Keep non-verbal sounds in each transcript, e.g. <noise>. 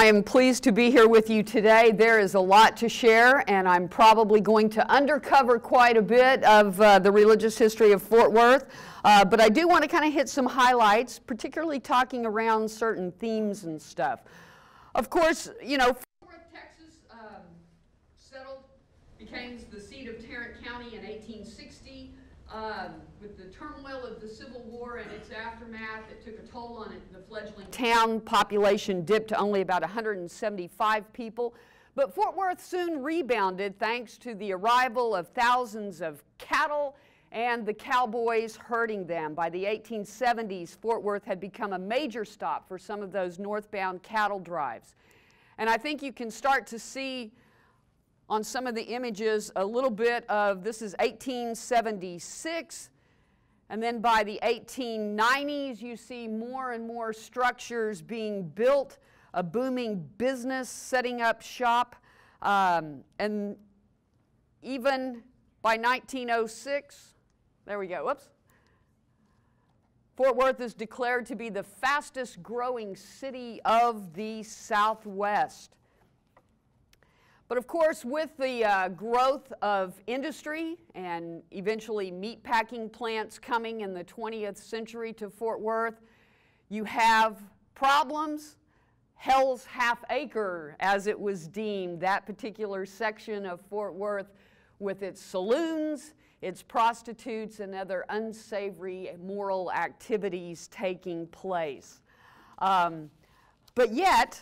I am pleased to be here with you today. There is a lot to share, and I'm probably going to undercover quite a bit of uh, the religious history of Fort Worth. Uh, but I do want to kind of hit some highlights, particularly talking around certain themes and stuff. Of course, you know, Fort Worth, Texas um, settled, became the seat of Tarrant County in 1860. Um, turmoil of the Civil War and its aftermath, it took a toll on it. The fledgling town population dipped to only about 175 people. But Fort Worth soon rebounded thanks to the arrival of thousands of cattle and the cowboys herding them. By the 1870s, Fort Worth had become a major stop for some of those northbound cattle drives. And I think you can start to see on some of the images a little bit of this is 1876. And then by the 1890s, you see more and more structures being built, a booming business setting up shop. Um, and even by 1906, there we go, whoops. Fort Worth is declared to be the fastest growing city of the Southwest. But of course, with the uh, growth of industry and eventually meatpacking plants coming in the 20th century to Fort Worth, you have problems. Hell's Half Acre, as it was deemed, that particular section of Fort Worth with its saloons, its prostitutes, and other unsavory moral activities taking place. Um, but yet,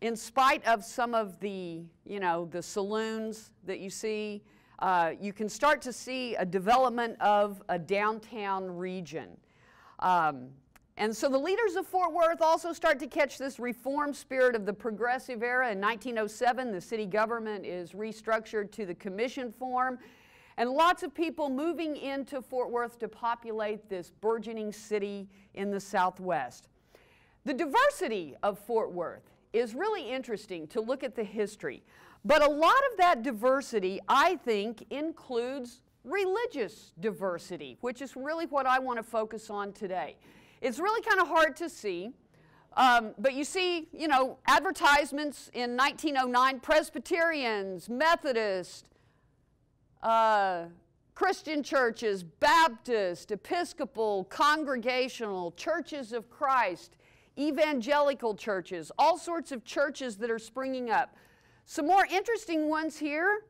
in spite of some of the, you know, the saloons that you see, uh, you can start to see a development of a downtown region. Um, and so the leaders of Fort Worth also start to catch this reform spirit of the progressive era. In 1907, the city government is restructured to the commission form, and lots of people moving into Fort Worth to populate this burgeoning city in the southwest. The diversity of Fort Worth is really interesting to look at the history. But a lot of that diversity, I think, includes religious diversity, which is really what I want to focus on today. It's really kind of hard to see. Um, but you see, you know, advertisements in 1909 Presbyterians, Methodists, uh, Christian churches, Baptist, Episcopal, Congregational, Churches of Christ, evangelical churches, all sorts of churches that are springing up. Some more interesting ones here.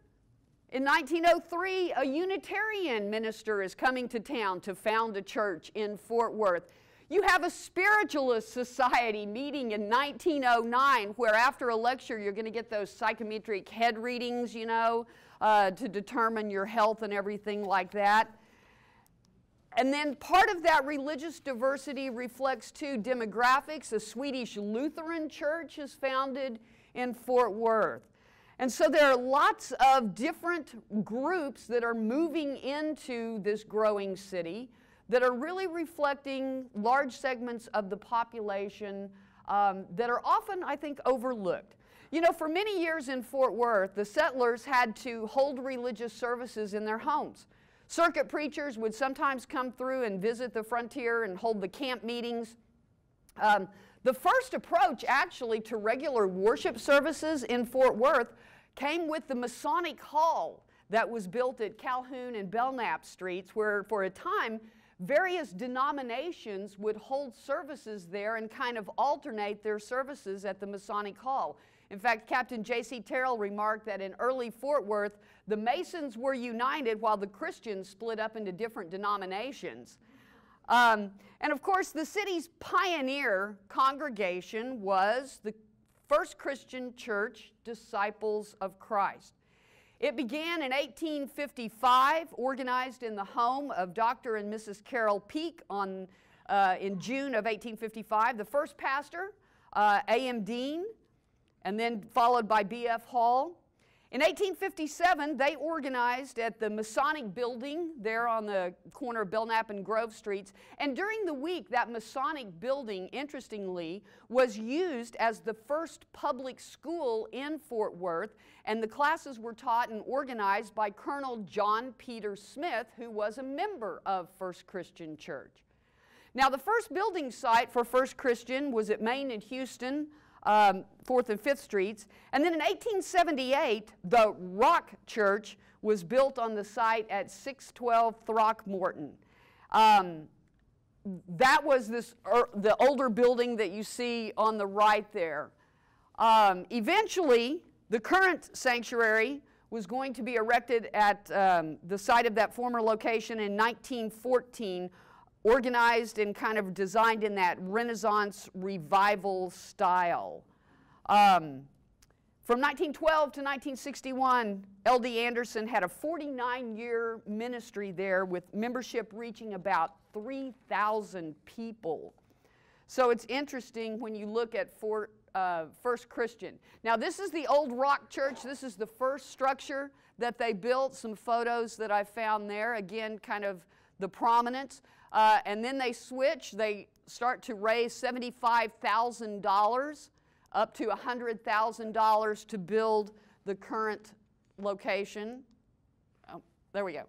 In 1903, a Unitarian minister is coming to town to found a church in Fort Worth. You have a spiritualist society meeting in 1909 where after a lecture you're going to get those psychometric head readings, you know, uh, to determine your health and everything like that. And then part of that religious diversity reflects too demographics. A Swedish Lutheran church is founded in Fort Worth. And so there are lots of different groups that are moving into this growing city that are really reflecting large segments of the population um, that are often, I think, overlooked. You know, for many years in Fort Worth, the settlers had to hold religious services in their homes. Circuit preachers would sometimes come through and visit the frontier and hold the camp meetings. Um, the first approach, actually, to regular worship services in Fort Worth came with the Masonic Hall that was built at Calhoun and Belknap Streets, where for a time various denominations would hold services there and kind of alternate their services at the Masonic Hall. In fact, Captain J.C. Terrell remarked that in early Fort Worth, the Masons were united while the Christians split up into different denominations. Um, and of course, the city's pioneer congregation was the First Christian Church, Disciples of Christ. It began in 1855, organized in the home of Dr. and Mrs. Carroll Peak on, uh, in June of 1855. The first pastor, uh, A.M. Dean, and then followed by B.F. Hall. In 1857, they organized at the Masonic Building there on the corner of Belknap and Grove Streets. And during the week, that Masonic building, interestingly, was used as the first public school in Fort Worth. And the classes were taught and organized by Colonel John Peter Smith, who was a member of First Christian Church. Now, the first building site for First Christian was at Main and Houston um, 4th and 5th Streets. And then in 1878, the Rock Church was built on the site at 612 Throckmorton. Um, that was this, er, the older building that you see on the right there. Um, eventually, the current sanctuary was going to be erected at um, the site of that former location in 1914, organized and kind of designed in that Renaissance revival style. Um, from 1912 to 1961, L.D. Anderson had a 49 year ministry there with membership reaching about 3,000 people. So it's interesting when you look at uh, First Christian. Now, this is the old rock church. This is the first structure that they built. Some photos that I found there. Again, kind of the prominence. Uh, and then they switch. They start to raise $75,000 up to $100,000 to build the current location. Oh, there we go.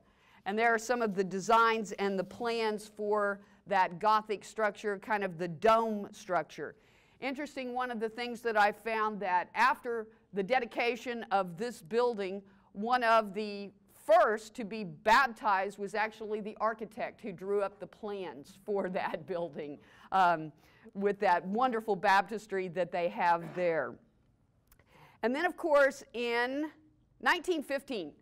And there are some of the designs and the plans for that Gothic structure, kind of the dome structure. Interesting, one of the things that I found that after the dedication of this building, one of the first to be baptized was actually the architect who drew up the plans for <laughs> that building um, with that wonderful baptistry that they have there. And then, of course, in 1915,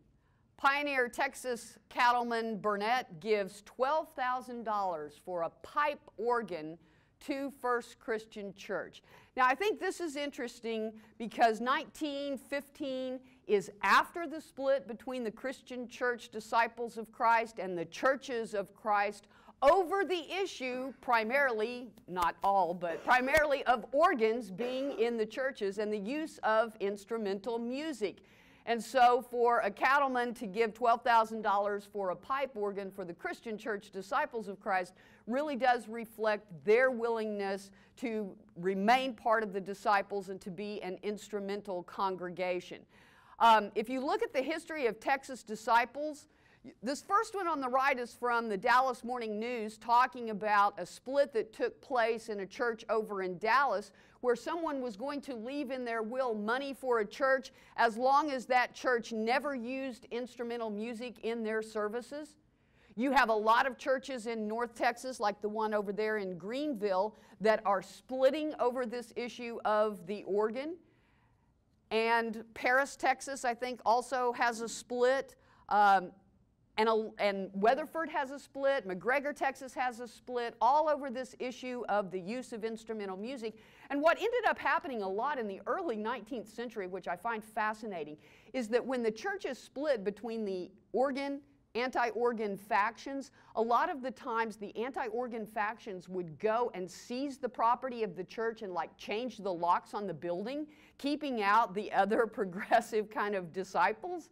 pioneer Texas cattleman Burnett gives $12,000 for a pipe organ to First Christian Church. Now, I think this is interesting because 1915 is after the split between the Christian Church Disciples of Christ and the Churches of Christ over the issue, primarily, not all, but primarily of organs being in the churches and the use of instrumental music. And so, for a cattleman to give $12,000 for a pipe organ for the Christian church disciples of Christ really does reflect their willingness to remain part of the disciples and to be an instrumental congregation. Um, if you look at the history of Texas disciples, this first one on the right is from the Dallas Morning News talking about a split that took place in a church over in Dallas where someone was going to leave in their will money for a church as long as that church never used instrumental music in their services. You have a lot of churches in North Texas, like the one over there in Greenville, that are splitting over this issue of the organ. And Paris, Texas, I think, also has a split. Um, and, a, and Weatherford has a split, McGregor, Texas has a split, all over this issue of the use of instrumental music. And what ended up happening a lot in the early 19th century, which I find fascinating, is that when the churches split between the organ, anti organ factions, a lot of the times the anti organ factions would go and seize the property of the church and like change the locks on the building, keeping out the other <laughs> progressive kind of disciples.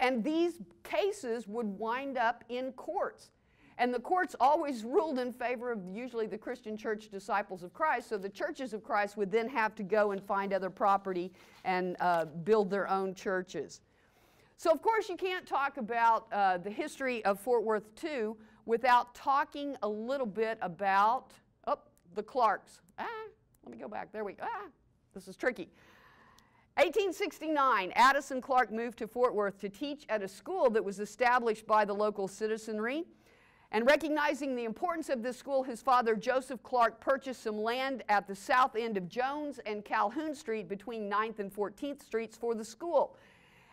And these cases would wind up in courts. And the courts always ruled in favor of usually the Christian church disciples of Christ. So the churches of Christ would then have to go and find other property and uh, build their own churches. So, of course, you can't talk about uh, the history of Fort Worth 2 without talking a little bit about, oh, the Clarks. Ah, let me go back. There we go. Ah, this is tricky. 1869, Addison Clark moved to Fort Worth to teach at a school that was established by the local citizenry. And recognizing the importance of this school, his father, Joseph Clark, purchased some land at the south end of Jones and Calhoun Street between 9th and 14th Streets for the school.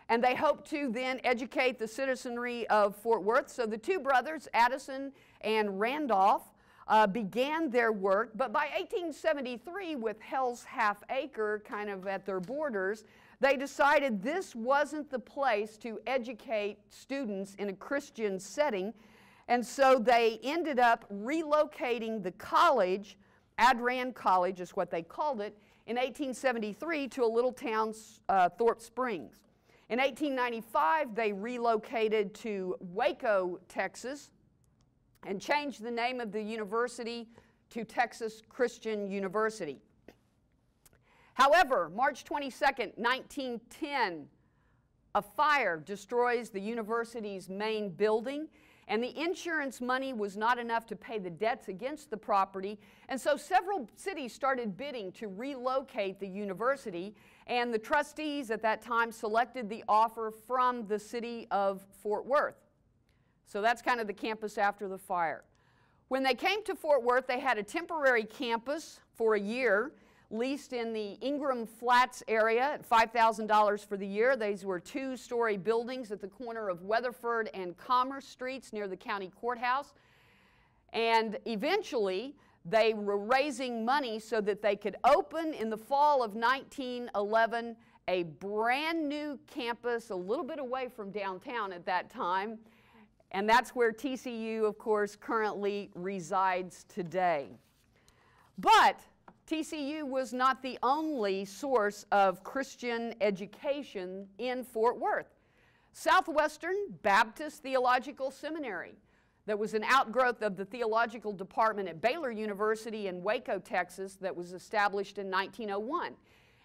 And they hoped to then educate the citizenry of Fort Worth. So the two brothers, Addison and Randolph, uh, began their work, but by 1873, with Hell's Half Acre kind of at their borders, they decided this wasn't the place to educate students in a Christian setting, and so they ended up relocating the college, AddRan College is what they called it, in 1873 to a little town, uh, Thorpe Springs. In 1895, they relocated to Waco, Texas, and changed the name of the university to Texas Christian University. However, March 22, 1910, a fire destroys the university's main building, and the insurance money was not enough to pay the debts against the property. And so several cities started bidding to relocate the university, and the trustees at that time selected the offer from the city of Fort Worth. So that's kind of the campus after the fire. When they came to Fort Worth, they had a temporary campus for a year, leased in the Ingram Flats area at $5,000 for the year. These were two story buildings at the corner of Weatherford and Commerce Streets near the county courthouse. And eventually, they were raising money so that they could open in the fall of 1911 a brand new campus a little bit away from downtown at that time. And that's where TCU, of course, currently resides today. But TCU was not the only source of Christian education in Fort Worth. Southwestern Baptist Theological Seminary, that was an outgrowth of the theological department at Baylor University in Waco, Texas, that was established in 1901.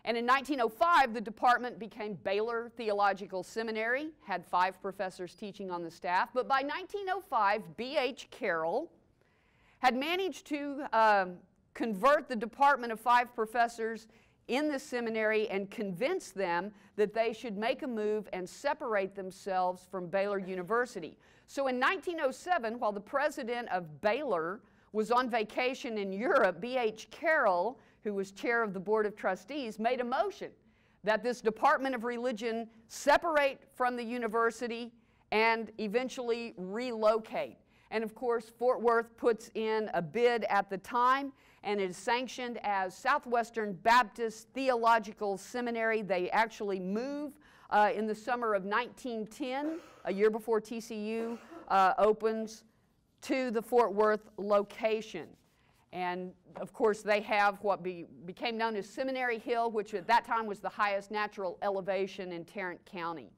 And in 1905, the department became Baylor Theological Seminary, had five professors teaching on the staff. But by 1905, B.H. Carroll had managed to um, convert the department of five professors in the seminary and convince them that they should make a move and separate themselves from Baylor University. So in 1907, while the president of Baylor was on vacation in Europe, B.H. Carroll, who was chair of the Board of Trustees, made a motion that this Department of Religion separate from the university and eventually relocate. And of course, Fort Worth puts in a bid at the time and is sanctioned as Southwestern Baptist Theological Seminary. They actually move uh, in the summer of 1910, a year before TCU uh, opens, to the Fort Worth location. And of course, they have what be, became known as Seminary Hill, which at that time was the highest natural elevation in Tarrant County.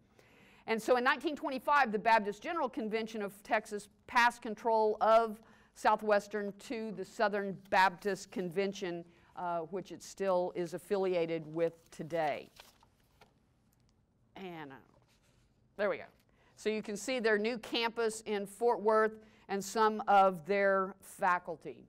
And so in 1925, the Baptist General Convention of Texas passed control of Southwestern to the Southern Baptist Convention, uh, which it still is affiliated with today. And there we go. So you can see their new campus in Fort Worth and some of their faculty.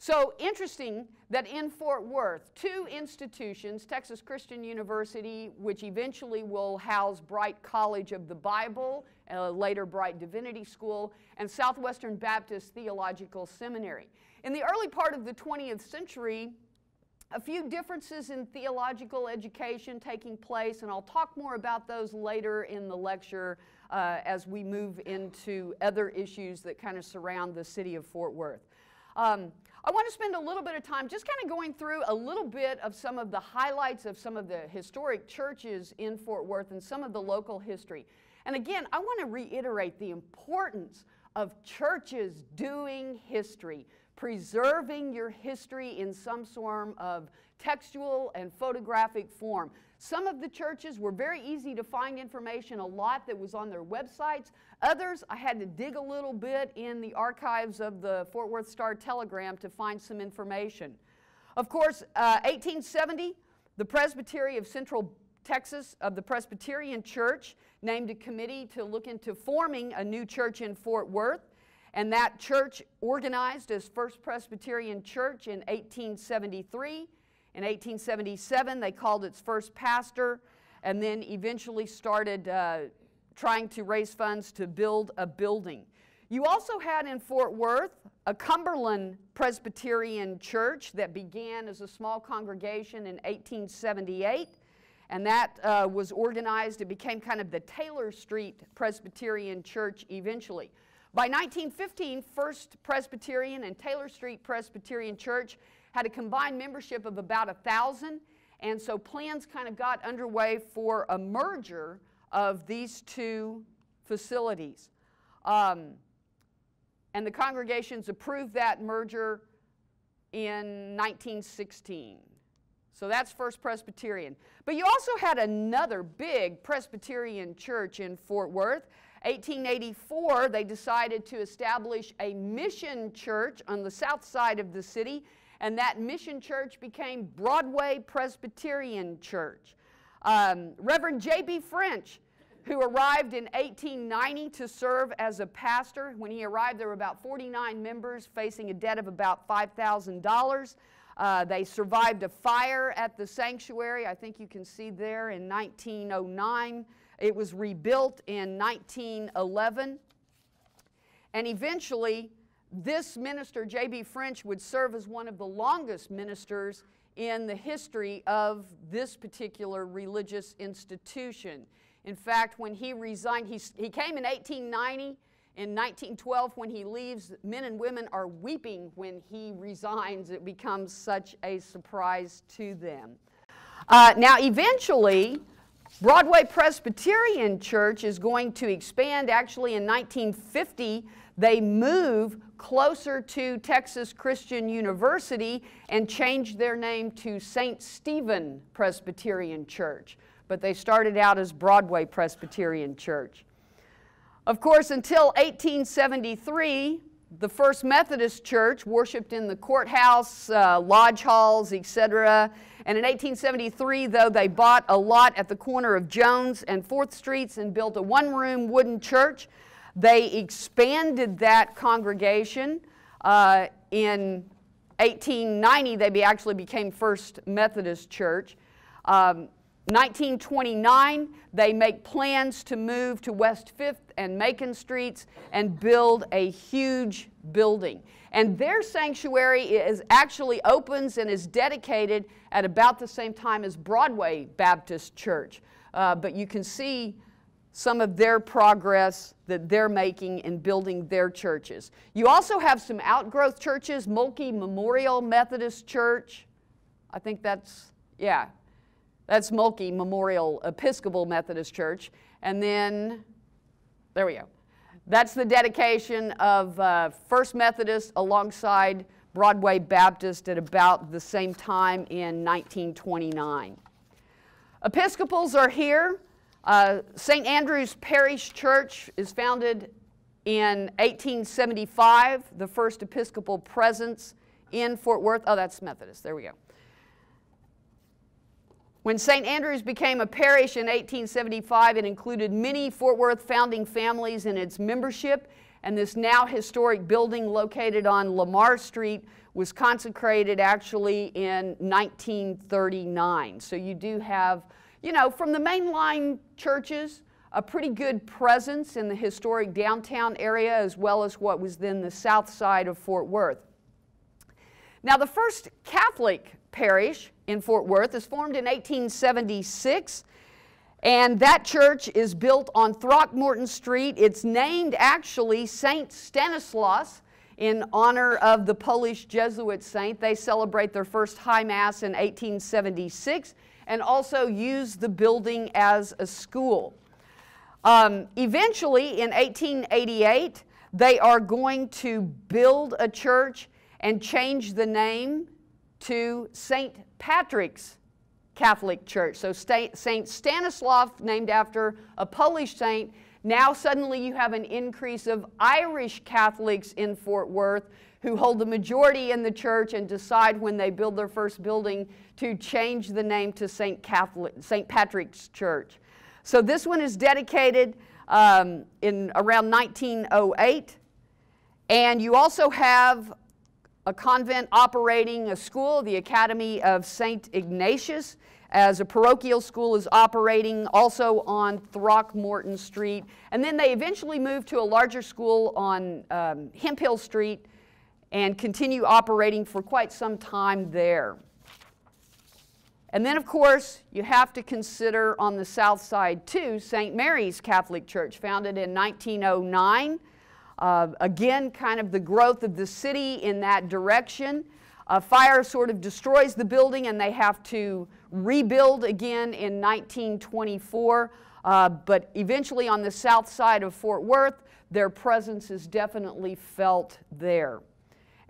So interesting that in Fort Worth, two institutions, Texas Christian University, which eventually will house Brite College of the Bible, uh, later Brite Divinity School, and Southwestern Baptist Theological Seminary. In the early part of the 20th century, a few differences in theological education taking place, and I'll talk more about those later in the lecture uh, as we move into other issues that kind of surround the city of Fort Worth. Um, I want to spend a little bit of time just kind of going through a little bit of some of the highlights of some of the historic churches in Fort Worth and some of the local history. And again, I want to reiterate the importance of churches doing history, preserving your history in some form of textual and photographic form. Some of the churches were very easy to find information, a lot that was on their websites. Others, I had to dig a little bit in the archives of the Fort Worth Star Telegram to find some information. Of course, uh, 1870, the Presbytery of Central Texas of the Presbyterian Church named a committee to look into forming a new church in Fort Worth. And that church organized as First Presbyterian Church in 1873. In 1877, they called its first pastor and then eventually started uh, trying to raise funds to build a building. You also had in Fort Worth a Cumberland Presbyterian church that began as a small congregation in 1878, and that uh, was organized. It became kind of the Taylor Street Presbyterian Church eventually. By 1915, First Presbyterian and Taylor Street Presbyterian Church had a combined membership of about a thousand, and so plans kind of got underway for a merger of these two facilities. Um, and the congregations approved that merger in 1916. So that's First Presbyterian. But you also had another big Presbyterian church in Fort Worth. 1884, they decided to establish a mission church on the south side of the city and that mission church became Broadway Presbyterian Church. Um, Reverend J.B. French who arrived in 1890 to serve as a pastor. When he arrived, there were about 49 members facing a debt of about $5,000. Uh, they survived a fire at the sanctuary, I think you can see there in 1909. It was rebuilt in 1911. And eventually, this minister, J.B. French, would serve as one of the longest ministers in the history of this particular religious institution. In fact, when he resigned, he, he came in 1890. In 1912, when he leaves, men and women are weeping when he resigns. It becomes such a surprise to them. Uh, now, eventually, Broadway Presbyterian Church is going to expand. Actually, in 1950, they move closer to Texas Christian University and change their name to St. Stephen Presbyterian Church. But they started out as Broadway Presbyterian Church. Of course, until 1873, the First Methodist Church worshiped in the courthouse, uh, lodge halls, etc. And in 1873, though, they bought a lot at the corner of Jones and 4th Streets and built a one room wooden church they expanded that congregation. Uh, in 1890, they actually became First Methodist Church. Um, 1929, they make plans to move to West 5th and Macon Streets and build a huge building. And their sanctuary is actually opens and is dedicated at about the same time as Broadway Baptist Church. Uh, but you can see some of their progress that they're making in building their churches. You also have some outgrowth churches, Mulkey Memorial Methodist Church. I think that's, yeah, that's Mulkey Memorial Episcopal Methodist Church. And then, there we go. That's the dedication of uh, First Methodist alongside Broadway Baptist at about the same time in 1929. Episcopals are here. Uh, St. Andrew's Parish Church is founded in 1875, the first Episcopal presence in Fort Worth. Oh, that's Methodist. There we go. When St. Andrews became a parish in 1875, it included many Fort Worth founding families in its membership, and this now historic building located on Lamar Street was consecrated actually in 1939. So you do have you know, from the mainline churches, a pretty good presence in the historic downtown area as well as what was then the south side of Fort Worth. Now, the first Catholic parish in Fort Worth is formed in 1876, and that church is built on Throckmorton Street. It's named actually St. Stanislaus in honor of the Polish Jesuit saint. They celebrate their first High Mass in 1876 and also use the building as a school. Um, eventually, in 1888, they are going to build a church and change the name to St. Patrick's Catholic Church. So St. Stanislaus, named after a Polish saint, now suddenly you have an increase of Irish Catholics in Fort Worth who hold the majority in the church and decide when they build their first building to change the name to St. Catholic, St. Patrick's Church. So this one is dedicated um, in around 1908. And you also have a convent operating a school, the Academy of St. Ignatius, as a parochial school is operating also on Throckmorton Street. And then they eventually moved to a larger school on um, Hemphill Street and continue operating for quite some time there. And then, of course, you have to consider on the south side too St. Mary's Catholic Church, founded in 1909. Uh, again, kind of the growth of the city in that direction. A fire sort of destroys the building and they have to rebuild again in 1924. Uh, but eventually, on the south side of Fort Worth, their presence is definitely felt there.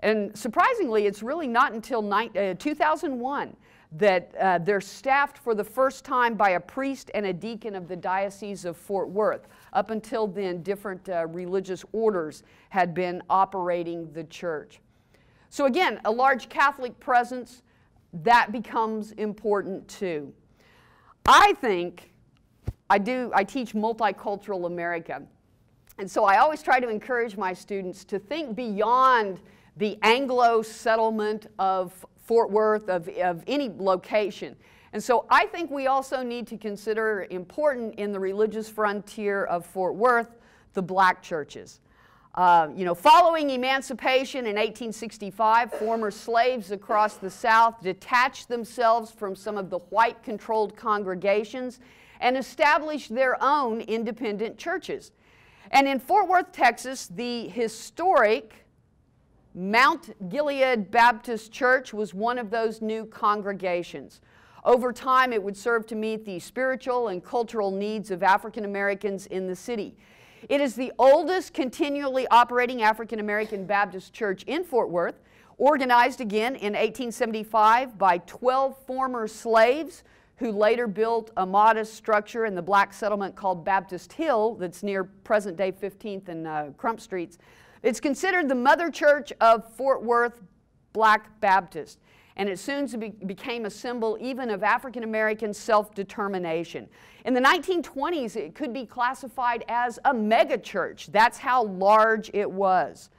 And surprisingly, it's really not until uh, 2001 that uh, they're staffed for the first time by a priest and a deacon of the Diocese of Fort Worth. Up until then, different uh, religious orders had been operating the church. So, again, a large Catholic presence, that becomes important too. I think I do, I teach multicultural America. And so I always try to encourage my students to think beyond the Anglo settlement of Fort Worth, of, of any location. And so I think we also need to consider important in the religious frontier of Fort Worth, the black churches. Uh, you know, following emancipation in 1865, former slaves across the South detached themselves from some of the white controlled congregations and established their own independent churches. And in Fort Worth, Texas, the historic Mount Gilead Baptist Church was one of those new congregations. Over time, it would serve to meet the spiritual and cultural needs of African Americans in the city. It is the oldest continually operating African American Baptist church in Fort Worth, organized again in 1875 by 12 former slaves who later built a modest structure in the black settlement called Baptist Hill that's near present day 15th and uh, Crump Streets. It's considered the mother church of Fort Worth Black Baptist and it soon be became a symbol even of African American self determination. In the 1920s, it could be classified as a megachurch. That's how large it was.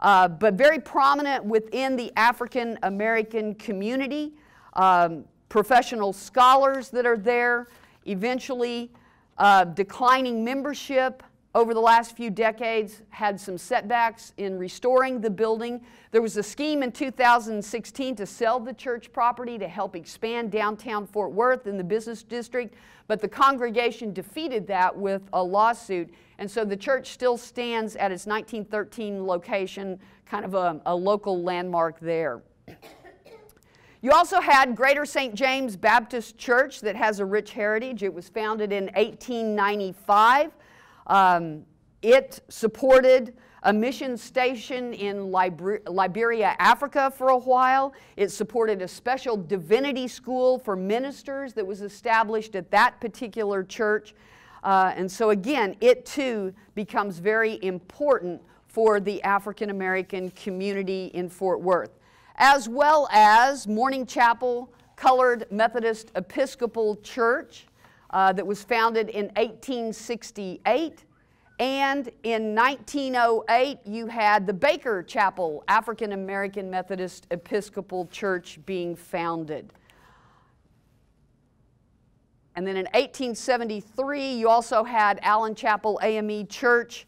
Uh, but very prominent within the African American community, um, professional scholars that are there, eventually uh, declining membership, over the last few decades had some setbacks in restoring the building. There was a scheme in 2016 to sell the church property to help expand downtown Fort Worth in the business district, but the congregation defeated that with a lawsuit. And so the church still stands at its 1913 location, kind of a, a local landmark there. You also had Greater St. James Baptist Church that has a rich heritage. It was founded in 1895. Um, it supported a mission station in Liber Liberia, Africa for a while. It supported a special divinity school for ministers that was established at that particular church. Uh, and so, again, it too becomes very important for the African American community in Fort Worth, as well as Morning Chapel Colored Methodist Episcopal Church uh, that was founded in 1868. And in 1908, you had the Baker Chapel African American Methodist Episcopal Church being founded. And then in 1873, you also had Allen Chapel AME Church.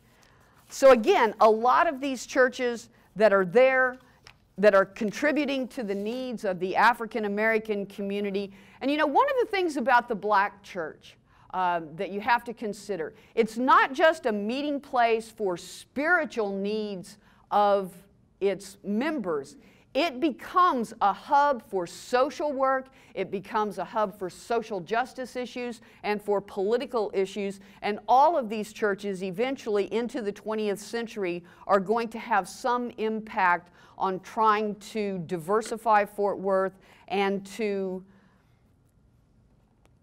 So, again, a lot of these churches that are there that are contributing to the needs of the African American community. And you know, one of the things about the black church uh, that you have to consider, it's not just a meeting place for spiritual needs of its members. It becomes a hub for social work, it becomes a hub for social justice issues and for political issues. And all of these churches, eventually into the 20th century, are going to have some impact on trying to diversify Fort Worth and to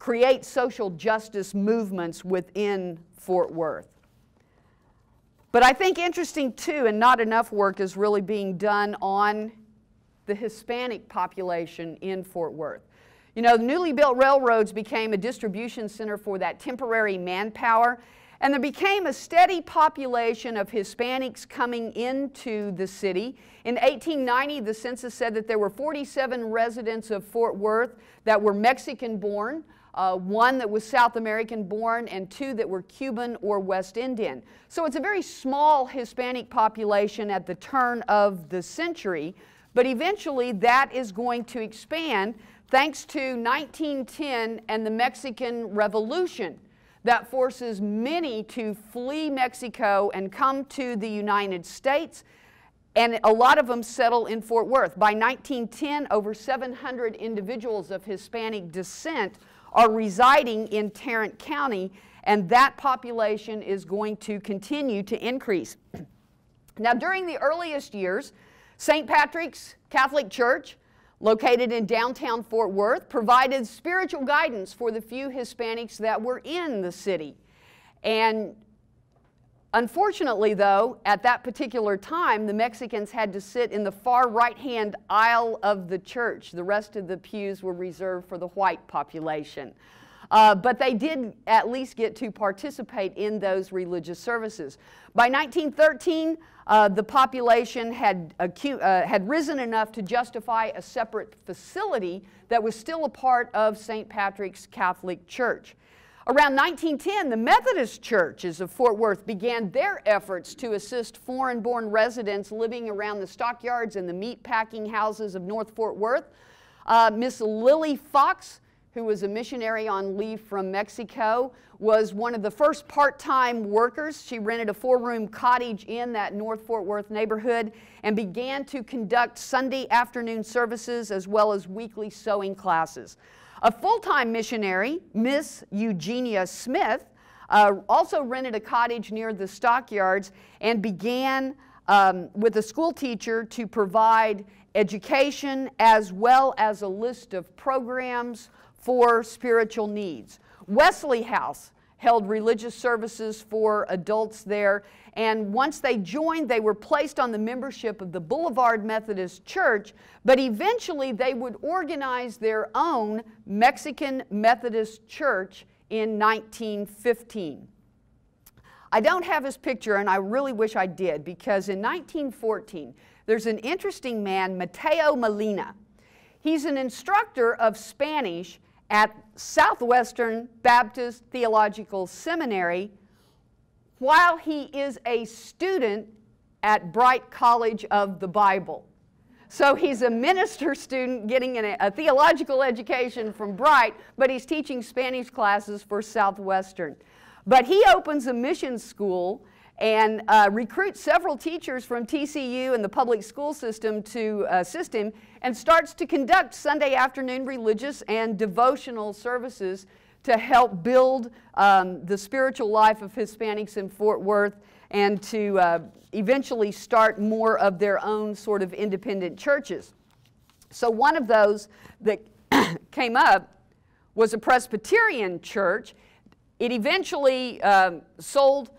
create social justice movements within Fort Worth. But I think interesting too, and not enough work is really being done on the Hispanic population in Fort Worth. You know, the newly built railroads became a distribution center for that temporary manpower, and there became a steady population of Hispanics coming into the city. In 1890, the census said that there were 47 residents of Fort Worth that were Mexican born. Uh, one that was South American born, and two that were Cuban or West Indian. So it's a very small Hispanic population at the turn of the century, but eventually that is going to expand thanks to 1910 and the Mexican Revolution that forces many to flee Mexico and come to the United States. And a lot of them settle in Fort Worth. By 1910, over 700 individuals of Hispanic descent are residing in Tarrant County, and that population is going to continue to increase. <clears throat> now, during the earliest years, St. Patrick's Catholic Church located in downtown Fort Worth, provided spiritual guidance for the few Hispanics that were in the city. And unfortunately, though, at that particular time, the Mexicans had to sit in the far right hand aisle of the church. The rest of the pews were reserved for the white population. uh, but they did at least get to participate in those religious services. By 1913, uh, the population had, uh, had risen enough to justify a separate facility that was still a part of St. Patrick's Catholic Church. Around 1910, the Methodist churches of Fort Worth began their efforts to assist foreign born residents living around the stockyards and the meat packing houses of North Fort Worth. Uh, Miss Lily Fox, who was a missionary on leave from Mexico, was one of the first part time workers. She rented a four room cottage in that North Fort Worth neighborhood and began to conduct Sunday afternoon services as well as weekly sewing classes. A full time missionary, Miss Eugenia Smith, uh, also rented a cottage near the stockyards and began um, with a school teacher to provide education as well as a list of programs for spiritual needs. Wesley House held religious services for adults there. And once they joined, they were placed on the membership of the Boulevard Methodist Church, but eventually they would organize their own Mexican Methodist Church in 1915. I don't have his picture, and I really wish I did, because in 1914, there's an interesting man, Mateo Molina. He's an instructor of Spanish at Southwestern Baptist Theological Seminary while he is a student at Brite College of the Bible. So he's a minister student getting a, a theological education from Brite, but he's teaching Spanish classes for Southwestern. But he opens a mission school and uh, recruits several teachers from TCU and the public school system to assist him and starts to conduct Sunday afternoon religious and devotional services to help build um, the spiritual life of Hispanics in Fort Worth and to uh, eventually start more of their own sort of independent churches. So, one of those that <coughs> came up was a Presbyterian church. It eventually um, sold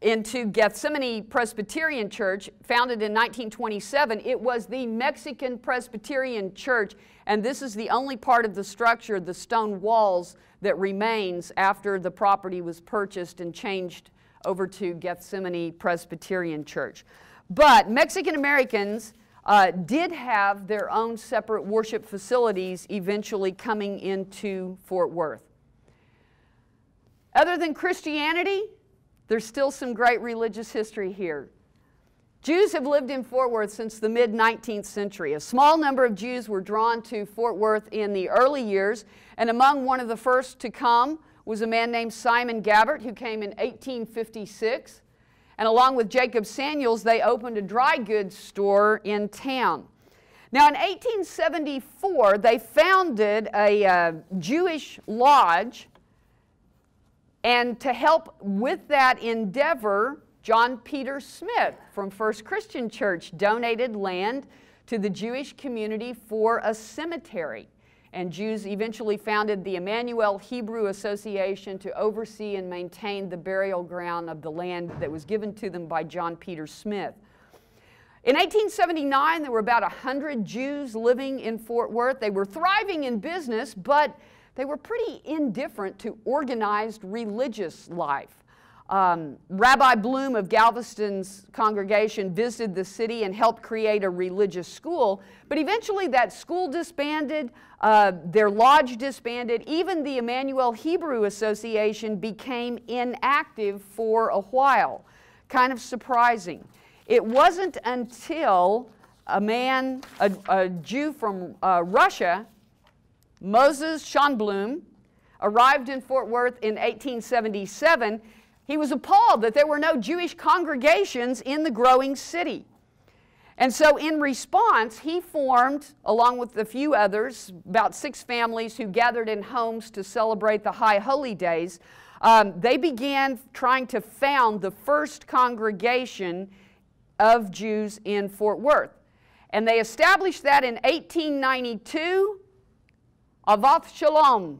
into Gethsemane Presbyterian Church, founded in 1927. It was the Mexican Presbyterian Church, and this is the only part of the structure, the stone walls, that remains after the property was purchased and changed over to Gethsemane Presbyterian Church. But Mexican Americans uh, did have their own separate worship facilities eventually coming into Fort Worth. Other than Christianity, there's still some great religious history here. Jews have lived in Fort Worth since the mid 19th century. A small number of Jews were drawn to Fort Worth in the early years, and among one of the first to come was a man named Simon Gabbert who came in 1856. And along with Jacob Samuels, they opened a dry goods store in town. Now, in 1874, they founded a uh, Jewish lodge and to help with that endeavor, John Peter Smith from First Christian Church donated land to the Jewish community for a cemetery. And Jews eventually founded the Emmanuel Hebrew Association to oversee and maintain the burial ground of the land that was given to them by John Peter Smith. In 1879, there were about 100 Jews living in Fort Worth. They were thriving in business, but they were pretty indifferent to organized religious life. Um, Rabbi Bloom of Galveston's congregation visited the city and helped create a religious school, but eventually that school disbanded, uh, their lodge disbanded, even the Emmanuel Hebrew Association became inactive for a while. Kind of surprising. It wasn't until a man, a, a Jew from uh, Russia, Moses Schonblum arrived in Fort Worth in 1877, he was appalled that there were no Jewish congregations in the growing city. And so, in response, he formed, along with a few others, about six families who gathered in homes to celebrate the High Holy Days. Um, they began trying to found the first congregation of Jews in Fort Worth. And they established that in 1892 Ahavath Sholom,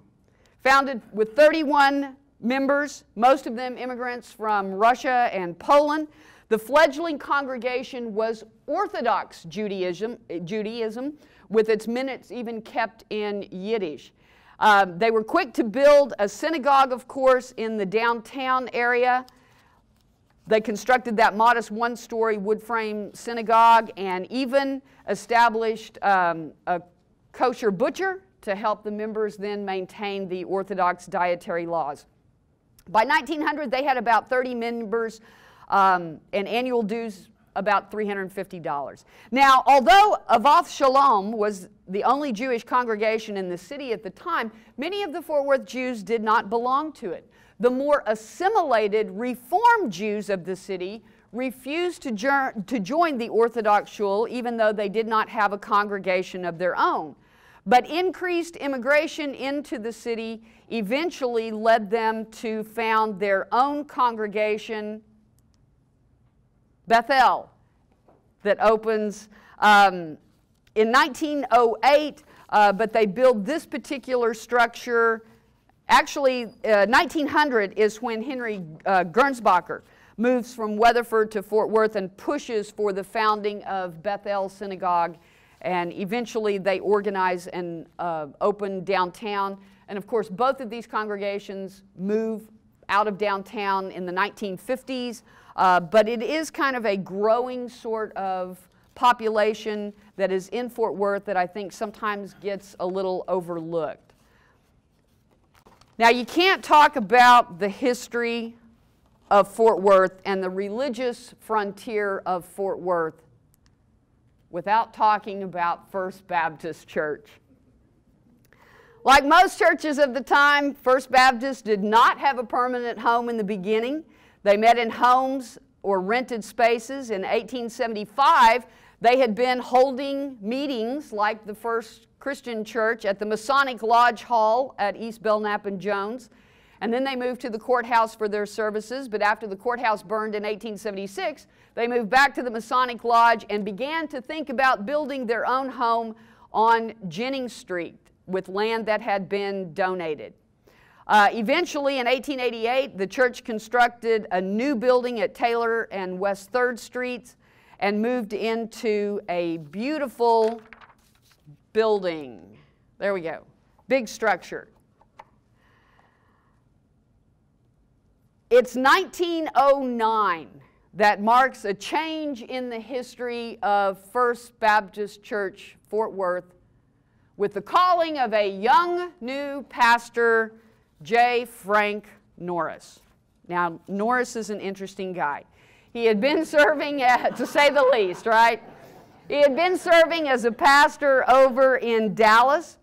founded with 31 members, most of them immigrants from Russia and Poland. The fledgling congregation was Orthodox Judaism, Judaism with its minutes even kept in Yiddish. Um, they were quick to build a synagogue, of course, in the downtown area. They constructed that modest one story wood frame synagogue and even established um, a kosher butcher to help the members then maintain the Orthodox dietary laws. By 1900, they had about 30 members um, and annual dues about $350. Now, although Ahavath Sholom was the only Jewish congregation in the city at the time, many of the Fort Worth Jews did not belong to it. The more assimilated Reformed Jews of the city refused to, to join the Orthodox shul, even though they did not have a congregation of their own. But increased immigration into the city eventually led them to found their own congregation, Bethel, that opens um, in 1908, uh, but they build this particular structure. Actually, uh, 1900 is when Henry uh, Gernsbacher moves from Weatherford to Fort Worth and pushes for the founding of Bethel Synagogue. And eventually they organize and uh, open downtown. And of course, both of these congregations move out of downtown in the 1950s. Uh, but it is kind of a growing sort of population that is in Fort Worth that I think sometimes gets a little overlooked. Now, you can't talk about the history of Fort Worth and the religious frontier of Fort Worth without talking about First Baptist Church. Like most churches of the time, First Baptist did not have a permanent home in the beginning. They met in homes or rented spaces. In 1875, they had been holding meetings like the First Christian Church at the Masonic Lodge Hall at East Belknap and Jones. And then they moved to the courthouse for their services. But after the courthouse burned in 1876, they moved back to the Masonic Lodge and began to think about building their own home on Jennings Street with land that had been donated. Uh, eventually, in 1888, the church constructed a new building at Taylor and West 3rd Streets and moved into a beautiful building. There we go. Big structure. It's 1909 that marks a change in the history of First Baptist Church, Fort Worth, with the calling of a young new pastor J. Frank Norris. Now, Norris is an interesting guy. He had been serving, <laughs> at, to say the least, right? He had been serving as a pastor over in Dallas,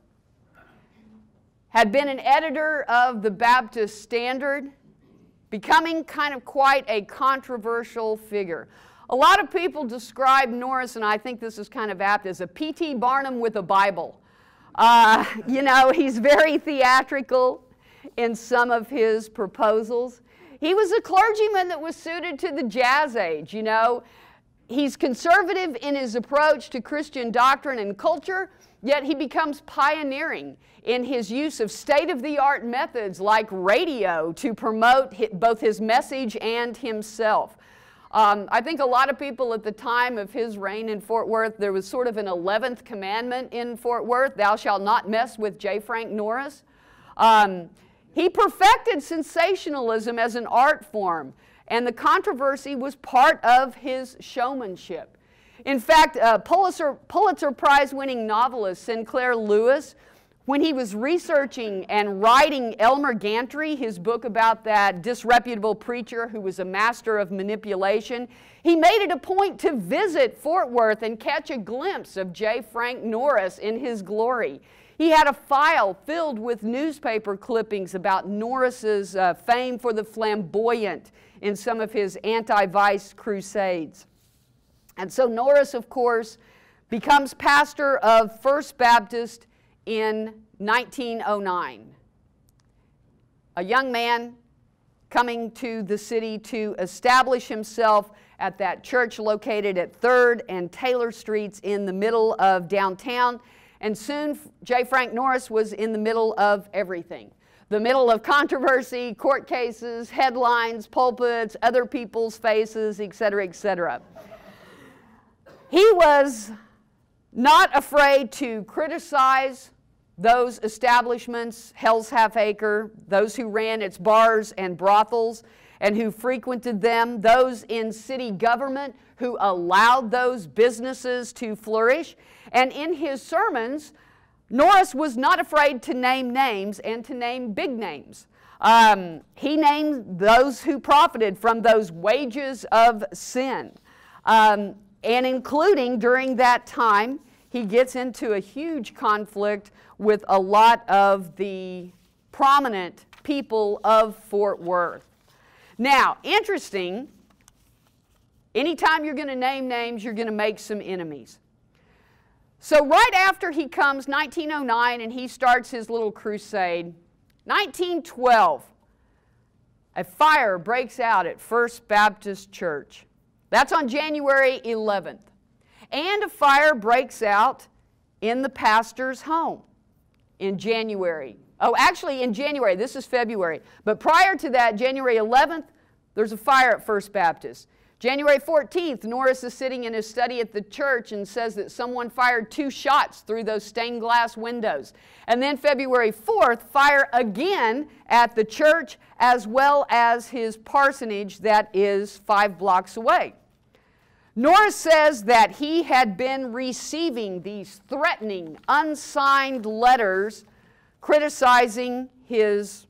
had been an editor of the Baptist Standard, becoming kind of quite a controversial figure. A lot of people describe Norris, and I think this is kind of apt, as a P.T. Barnum with a Bible. Uh, <laughs> you know, he's very theatrical in some of his proposals. He was a clergyman that was suited to the jazz age, you know. He's conservative in his approach to Christian doctrine and culture, yet he becomes pioneering in his use of state of the art methods like radio to promote both his message and himself. Um, I think a lot of people at the time of his reign in Fort Worth, there was sort of an 11th commandment in Fort Worth thou shalt not mess with J. Frank Norris. Um, he perfected sensationalism as an art form, and the controversy was part of his showmanship. In fact, uh, Pulitzer, Pulitzer Prize winning novelist Sinclair Lewis, when he was researching and writing Elmer Gantry, his book about that disreputable preacher who was a master of manipulation, he made it a point to visit Fort Worth and catch a glimpse of J. Frank Norris in his glory. He had a file filled with newspaper clippings about Norris's uh, fame for the flamboyant in some of his anti-vice crusades. And so Norris, of course, becomes pastor of First Baptist in 1909. A young man coming to the city to establish himself at that church located at 3rd and Taylor Streets in the middle of downtown. And soon J. Frank Norris was in the middle of everything. The middle of controversy, court cases, headlines, pulpits, other people's faces, etc., etc. He was not afraid to criticize those establishments, Hell's Half Acre, those who ran its bars and brothels and who frequented them, those in city government who allowed those businesses to flourish. And in his sermons, Norris was not afraid to name names and to name big names. Um, he named those who profited from those wages of sin. Um, and including during that time, he gets into a huge conflict with a lot of the prominent people of Fort Worth. Now, interesting, anytime you're going to name names, you're going to make some enemies. So, right after he comes, 1909, and he starts his little crusade, 1912, a fire breaks out at First Baptist Church. That's on January 11th. And a fire breaks out in the pastor's home in January. Oh, actually, in January. This is February. But prior to that, January 11th, there's a fire at First Baptist. January 14th, Norris is sitting in his study at the church and says that someone fired two shots through those stained glass windows. And then February 4th, fire again at the church as well as his parsonage that is five blocks away. Norris says that he had been receiving these threatening, unsigned letters criticizing his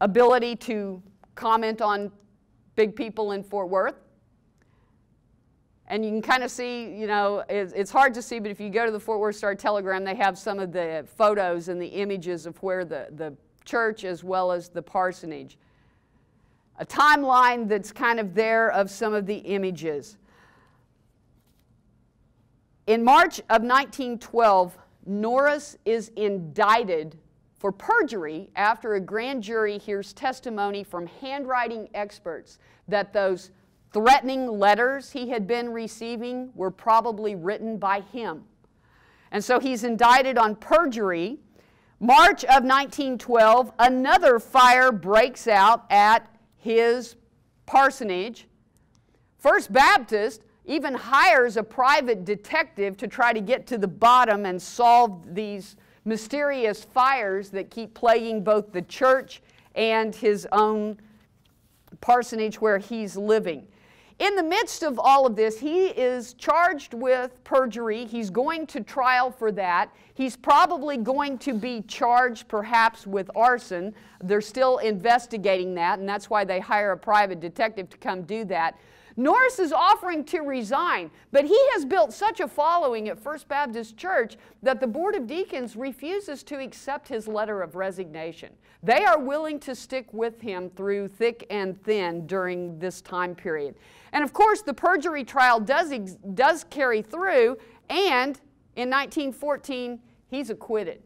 ability to comment on big people in Fort Worth. And you can kind of see, you know, it's, hard to see, but if you go to the Fort Worth Star Telegram, they have some of the photos and the images of where the, the church as well as the parsonage a timeline that's kind of there of some of the images. In March of 1912, Norris is indicted for perjury after a grand jury hears testimony from handwriting experts that those threatening letters he had been receiving were probably written by him. And so he's indicted on perjury. March of 1912, another fire breaks out at his parsonage. First Baptist even hires a private detective to try to get to the bottom and solve these mysterious fires that keep plaguing both the church and his own parsonage where he's living. In the midst of all of this, he is charged with perjury. He's going to trial for that. He's probably going to be charged perhaps with arson. They're still investigating that, and that's why they hire a private detective to come do that. Norris is offering to resign, but he has built such a following at First Baptist Church that the Board of Deacons refuses to accept his letter of resignation. They are willing to stick with him through thick and thin during this time period. And of course, the perjury trial does, does carry through, and in 1914, he's acquitted.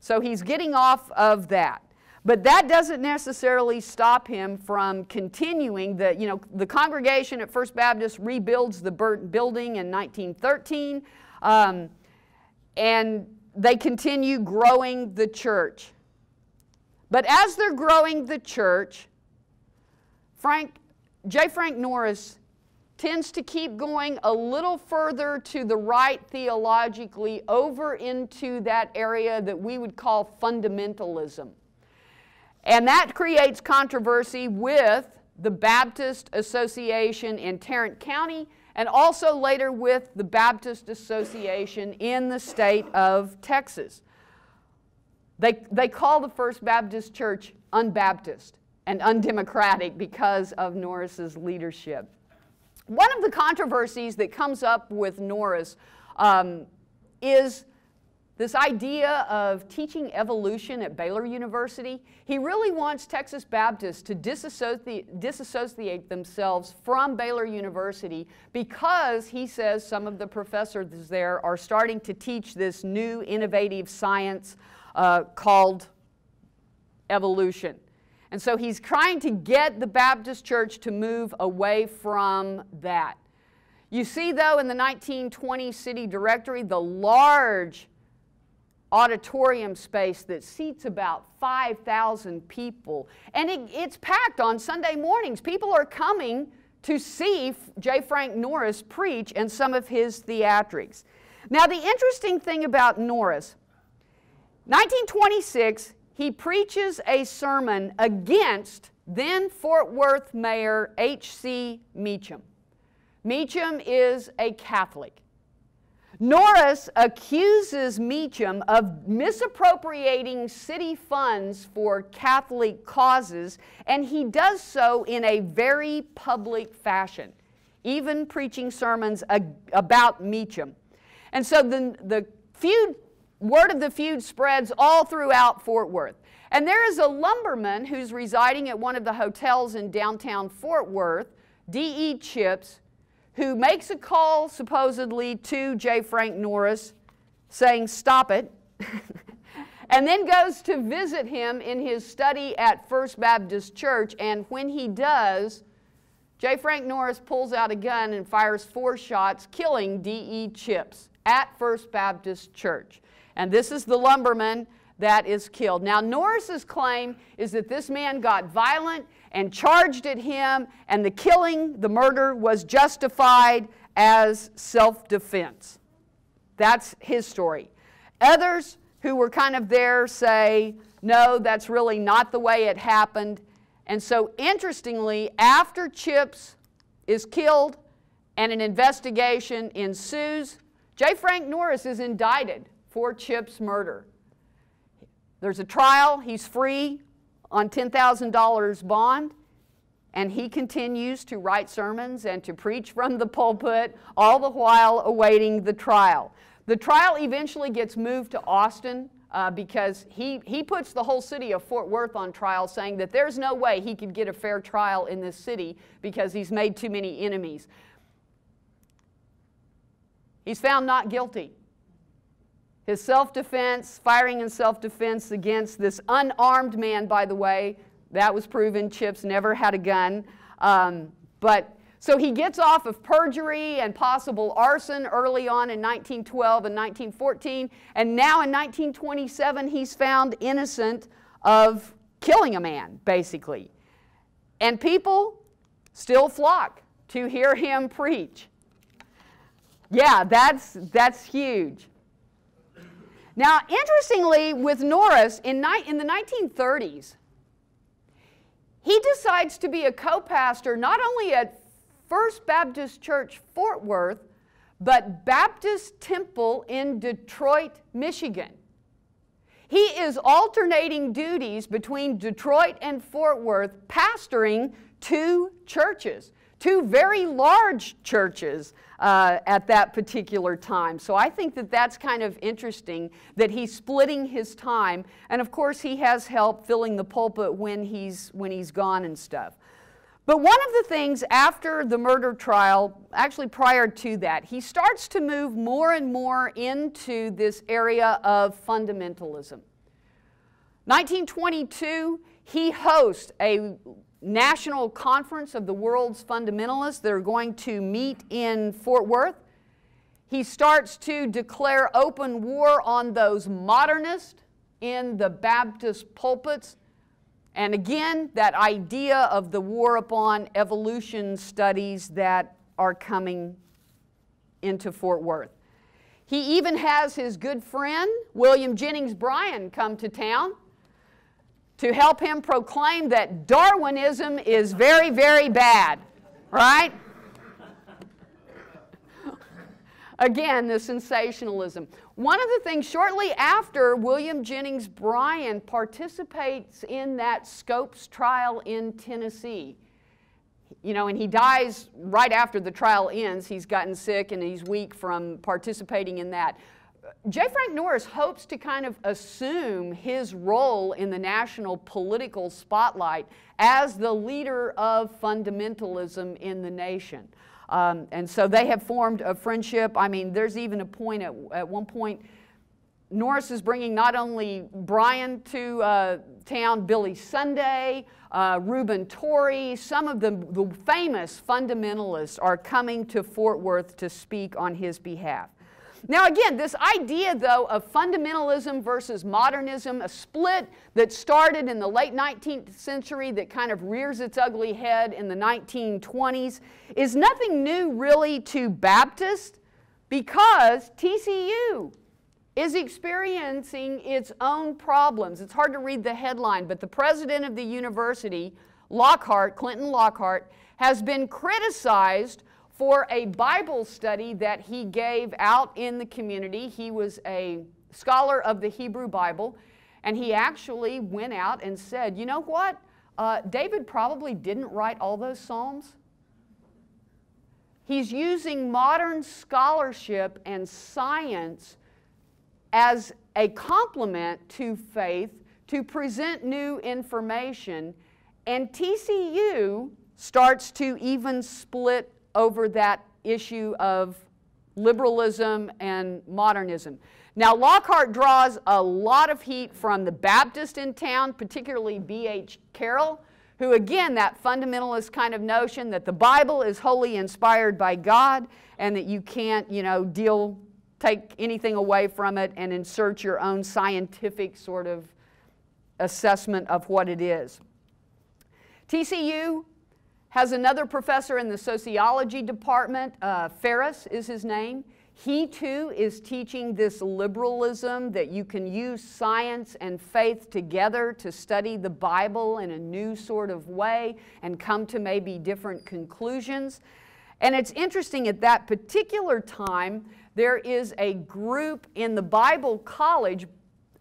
So he's getting off of that. But that doesn't necessarily stop him from continuing. The, you know, the congregation at First Baptist rebuilds the burnt building in 1913, um, and they continue growing the church. But as they're growing the church, Frank, J. Frank Norris tends to keep going a little further to the right theologically over into that area that we would call fundamentalism. And that creates controversy with the Baptist Association in Tarrant County and also later with the Baptist Association in the state of Texas. They, they call the First Baptist Church unbaptist and undemocratic because of Norris's leadership. One of the controversies that comes up with Norris um, is this idea of teaching evolution at Baylor University. He really wants Texas Baptists to disassociate, disassociate, themselves from Baylor University because he says some of the professors there are starting to teach this new innovative science uh, called evolution. And so he's trying to get the Baptist church to move away from that. You see, though, in the 1920 city directory, the large auditorium space that seats about 5,000 people. And it, it's packed on Sunday mornings. People are coming to see J. Frank Norris preach and some of his theatrics. Now, the interesting thing about Norris 1926, he preaches a sermon against then Fort Worth Mayor H.C. Meacham. Meacham is a Catholic. Norris accuses Meacham of misappropriating city funds for Catholic causes, and he does so in a very public fashion, even preaching sermons about Meacham. And so the, the feud, word of the feud spreads all throughout Fort Worth. And there is a lumberman who's residing at one of the hotels in downtown Fort Worth, D.E. Chipps, who makes a call supposedly to J. Frank Norris saying, Stop it. <laughs> and then goes to visit him in his study at First Baptist Church. And when he does, J. Frank Norris pulls out a gun and fires four shots, killing D.E. Chipps at First Baptist Church. And this is the lumberman that is killed. Now, Norris's claim is that this man got violent and charged at him, and the killing, the murder, was justified as self defense. That's his story. Others who were kind of there say, no, that's really not the way it happened. And so, interestingly, after Chipps is killed and an investigation ensues, J. Frank Norris is indicted for Chipps' murder. There's a trial, he's free on $10,000 bond, and he continues to write sermons and to preach from the pulpit, all the while awaiting the trial. The trial eventually gets moved to Austin uh, because he, he puts the whole city of Fort Worth on trial, saying that there's no way he could get a fair trial in this city because he's made too many enemies. He's found not guilty. His self defense, firing in self defense against this unarmed man, by the way, that was proven. Chipps never had a gun. Um, but so he gets off of perjury and possible arson early on in 1912 and 1914, and now in 1927 he's found innocent of killing a man, basically. And people still flock to hear him preach. Yeah, that's, that's huge. Now, interestingly, with Norris, in, in the 1930s, he decides to be a co pastor not only at First Baptist Church Fort Worth, but Baptist Temple in Detroit, Michigan. He is alternating duties between Detroit and Fort Worth, pastoring two churches two very large churches uh, at that particular time. So I think that that's kind of interesting that he's splitting his time. And of course, he has help filling the pulpit when he's, when he's gone and stuff. But one of the things after the murder trial, actually prior to that, he starts to move more and more into this area of fundamentalism. 1922, he hosts a national conference of the world's fundamentalists that are going to meet in Fort Worth. He starts to declare open war on those modernists in the Baptist pulpits. And again, that idea of the war upon evolution studies that are coming into Fort Worth. He even has his good friend, William Jennings Bryan, come to town to help him proclaim that Darwinism is very, very bad, right? Again, the sensationalism. One of the things, shortly after William Jennings Bryan participates in that Scopes trial in Tennessee, you know, and he dies right after the trial ends. He's gotten sick and he's weak from participating in that. J. Frank Norris hopes to kind of assume his role in the national political spotlight as the leader of fundamentalism in the nation. Um, and so they have formed a friendship. I mean, there's even a point at, at one point, Norris is bringing not only Bryan to uh, town, Billy Sunday, uh, Reuben Torrey, some of the, the famous fundamentalists are coming to Fort Worth to speak on his behalf. Now, again, this idea, though, of fundamentalism versus modernism, a split that started in the late 19th century that kind of rears its ugly head in the 1920s, is nothing new really to Baptists because TCU is experiencing its own problems. It's hard to read the headline, but the president of the university, Lockhart, Clinton Lockhart, has been criticized for a Bible study that he gave out in the community. He was a scholar of the Hebrew Bible, and he actually went out and said, You know what? Uh, David probably didn't write all those Psalms. He's using modern scholarship and science as a complement to faith to present new information. And TCU starts to even split over that issue of liberalism and modernism. Now, Lockhart draws a lot of heat from the Baptist in town, particularly B.H. Carroll, who, again, that fundamentalist kind of notion that the Bible is wholly inspired by God and that you can't, you know, deal, take anything away from it and insert your own scientific sort of assessment of what it is. TCU has another professor in the sociology department, uh, Ferris is his name. He too is teaching this liberalism that you can use science and faith together to study the Bible in a new sort of way and come to maybe different conclusions. And it's interesting at that particular time, there is a group in the Bible College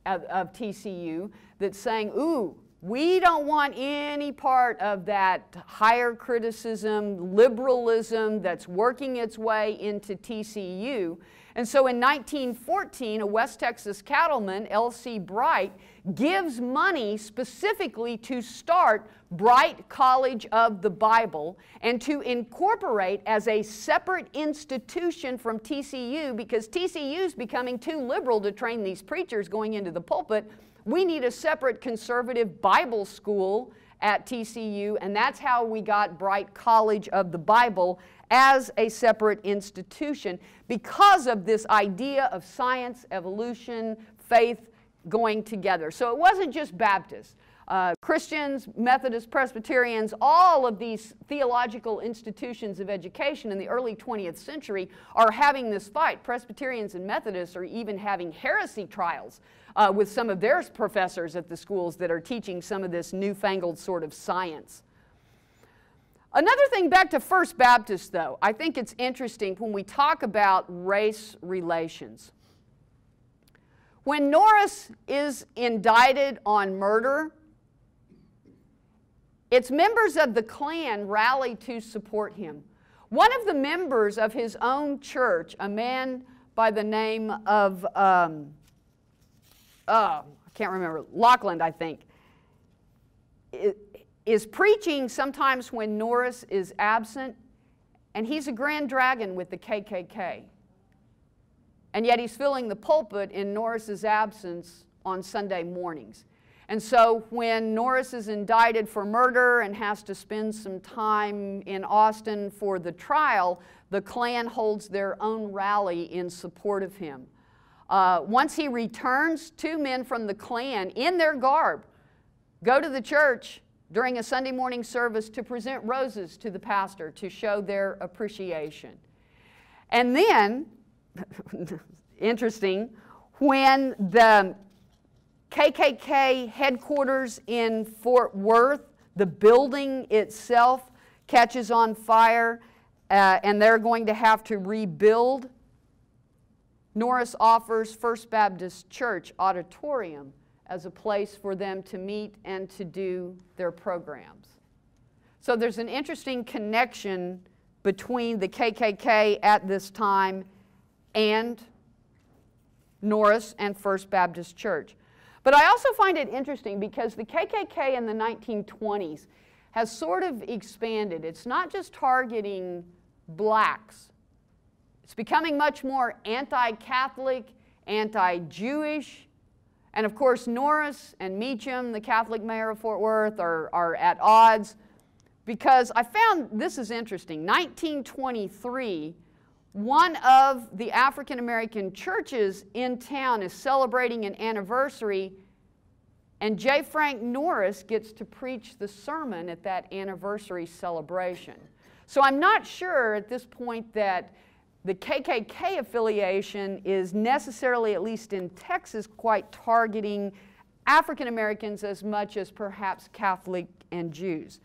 of, of TCU that's saying, ooh, we don't want any part of that higher criticism, liberalism that's working its way into TCU. And so in 1914, a West Texas cattleman, L.C. Brite, gives money specifically to start Brite College of the Bible and to incorporate as a separate institution from TCU because TCU is becoming too liberal to train these preachers going into the pulpit we need a separate conservative Bible school at TCU, and that's how we got Brite College of the Bible as a separate institution because of this idea of science, evolution, faith going together. So it wasn't just Baptists. Uh, Christians, Methodists, Presbyterians, all of these theological institutions of education in the early 20th century are having this fight. Presbyterians and Methodists are even having heresy trials uh, with some of their professors at the schools that are teaching some of this newfangled sort of science. Another thing back to First Baptist, though, I think it's interesting when we talk about race relations. When Norris is indicted on murder, its members of the Klan rally to support him. One of the members of his own church, a man by the name of um, uh, I can't remember, Lachlan, I think, is preaching sometimes when Norris is absent, and he's a grand dragon with the KKK. And yet he's filling the pulpit in Norris's absence on Sunday mornings. And so when Norris is indicted for murder and has to spend some time in Austin for the trial, the Klan holds their own rally in support of him. Uh, once he returns, two men from the Klan in their garb go to the church during a Sunday morning service to present roses to the pastor to show their appreciation. And then, <laughs> interesting, when the KKK headquarters in Fort Worth, the building itself catches on fire, uh, and they're going to have to rebuild Norris offers First Baptist Church Auditorium as a place for them to meet and to do their programs. So there's an interesting connection between the KKK at this time and Norris and First Baptist Church. But I also find it interesting because the KKK in the 1920s has sort of expanded. It's not just targeting blacks it's becoming much more anti Catholic, anti Jewish. And of course, Norris and Meacham, the Catholic mayor of Fort Worth, are, are at odds because I found this is interesting. 1923, one of the African American churches in town is celebrating an anniversary, and J. Frank Norris gets to preach the sermon at that anniversary celebration. So I'm not sure at this point that the KKK affiliation is necessarily, at least in Texas, quite targeting African Americans as much as perhaps Catholic and Jews.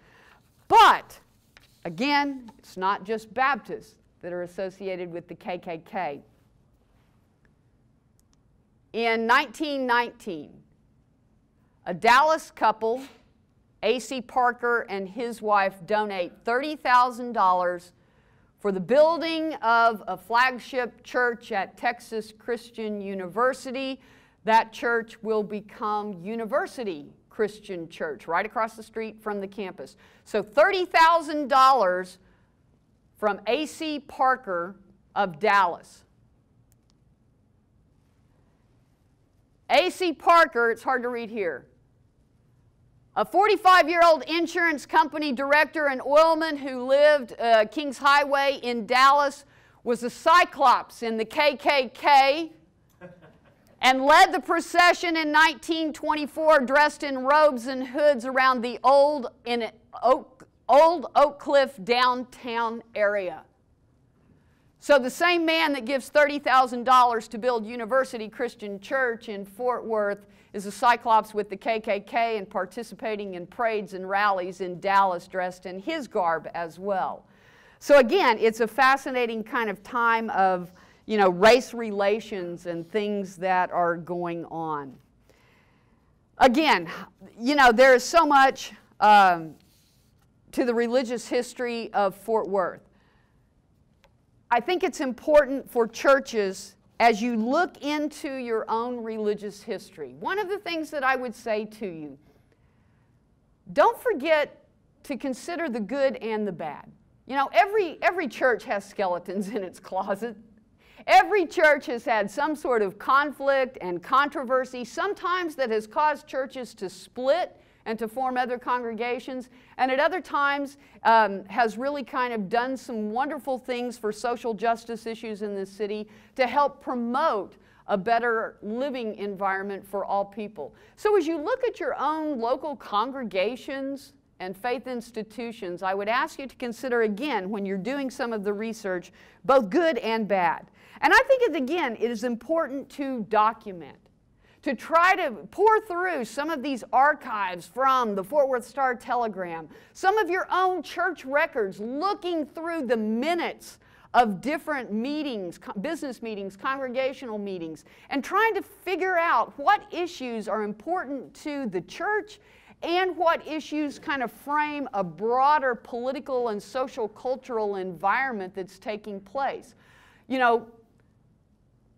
But, again, it's not just Baptists that are associated with the KKK. In 1919, a Dallas couple, A.C. Parker and his wife, donate $30,000 for the building of a flagship church at Texas Christian University. That church will become University Christian Church, right across the street from the campus. So $30,000 from A.C. Parker of Dallas. A.C. Parker, it's hard to read here, a 45 year old insurance company director and oilman who lived uh, Kings Highway in Dallas was a cyclops in the KKK and led the procession in 1924 dressed in robes and hoods around the old, in Oak, old Oak Cliff downtown area. So the same man that gives $30,000 to build University Christian Church in Fort Worth is a Cyclops with the KKK and participating in parades and rallies in Dallas dressed in his garb as well. So again, it's a fascinating kind of time of you know, race relations and things that are going on. Again, you know, there is so much um, to the religious history of Fort Worth. I think it's important for churches as you look into your own religious history. One of the things that I would say to you don't forget to consider the good and the bad. You know, every, every church has skeletons in its closet. Every church has had some sort of conflict and controversy, sometimes that has caused churches to split and to form other congregations, and at other times um, has really kind of done some wonderful things for social justice issues in this city to help promote a better living environment for all people. So as you look at your own local congregations and faith institutions, I would ask you to consider again when you're doing some of the research, both good and bad. And I think, again, it is important to document to try to pour through some of these archives from the Fort Worth Star Telegram, some of your own church records, looking through the minutes of different meetings, business meetings, congregational meetings, and trying to figure out what issues are important to the church and what issues kind of frame a broader political and social cultural environment that's taking place. You know,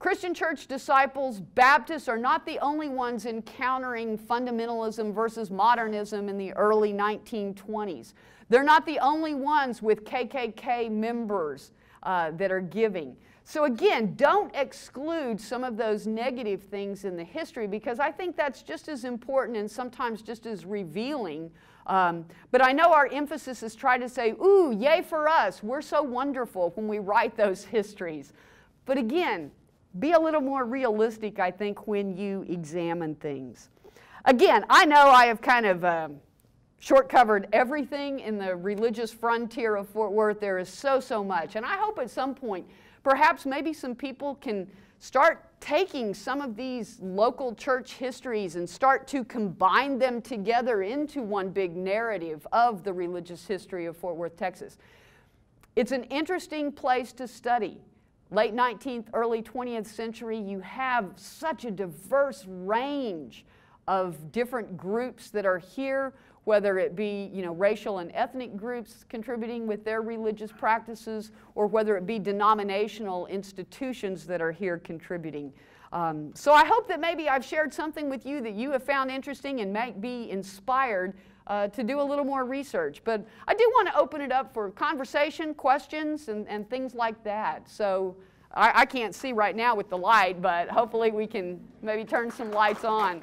Christian church disciples, Baptists, are not the only ones encountering fundamentalism versus modernism in the early 1920s. They're not the only ones with KKK members uh, that are giving. So, again, don't exclude some of those negative things in the history because I think that's just as important and sometimes just as revealing. Um, but I know our emphasis is trying to say, ooh, yay for us. We're so wonderful when we write those <laughs> histories. But again, be a little more realistic, I think, when you examine things. Again, I know I have kind of uh, short covered everything in the religious frontier of Fort Worth. There is so, so much. And I hope at some point, perhaps maybe some people can start taking some of these local church histories and start to combine them together into one big narrative of the religious history of Fort Worth, Texas. It's an interesting place to study late 19th, early 20th century, you have such a diverse range of different groups that are here, whether it be you know, racial and ethnic groups contributing with their religious practices, or whether it be denominational institutions that are here contributing. Um, so I hope that maybe I've shared something with you that you have found interesting and might be inspired uh, to do a little more research. But I do want to open it up for conversation, questions, and, and things like that. So I, I can't see right now with the light, but hopefully we can maybe turn some lights on.